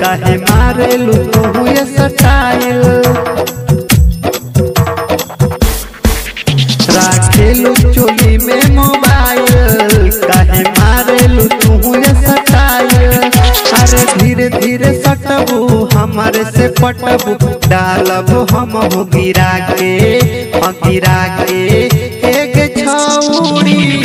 काहे मारेलू तू ये सटाइल? राखेलू चोली में मोबाइल, काहे मारेलू तू सटाइल? अरे धीरे धीरे सटबू, हमारे से पटबू, डालब हम हो गिरा के गिरा के, एक छौड़ी।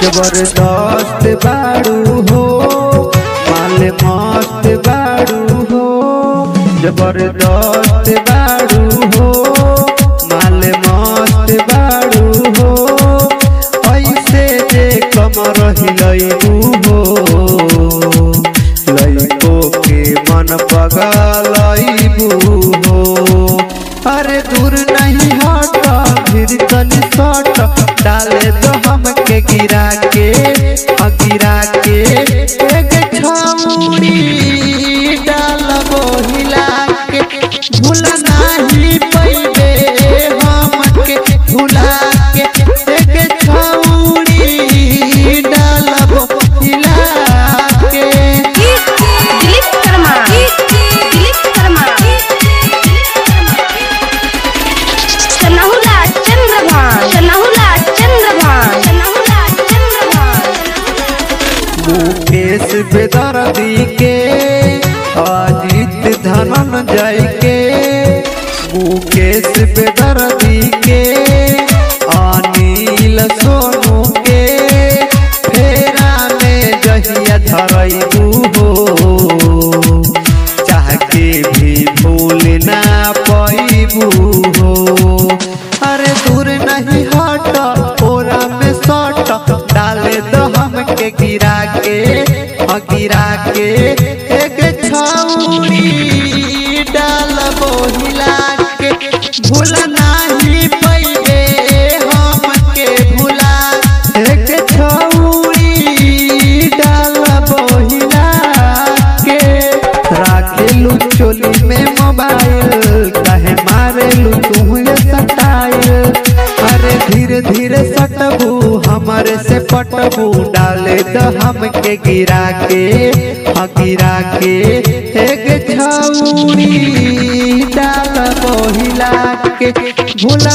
ज़बरदस्त बाड़ू हो, माल मस्त बाड़ू हो। ज़बरदस्त बाड़ू हो, माल मस्त बाड़ू हो। ऐसे जे कमर हिलैबू हो। लइको के मन पगलैबू हो। अरे दूर नहीं हट, फिर तनी सट डाले दो हमके गिरा के गिरा के एक के। भूल नाही पैबे हमके भुला मुकेश बेदर्दी के अजित धनंजय के मुकेश बेदर्दी के अनिल सोनू के, फेरा में जहिया धरैबू के हाँ गिरा के एक छौड़ी डाल हिला के। भूल नाही पैबे हमके भुला। एक छौड़ी डालबो हिला के। राखेलू चोली में मोबाइल, काहे मारेलू तू ये सटाइल? अरे धीरे धीरे सटबू, हमारे से पटबू डाले द हमके गिरा के हाँ गिरा के एक डाल मोहिला के। भूल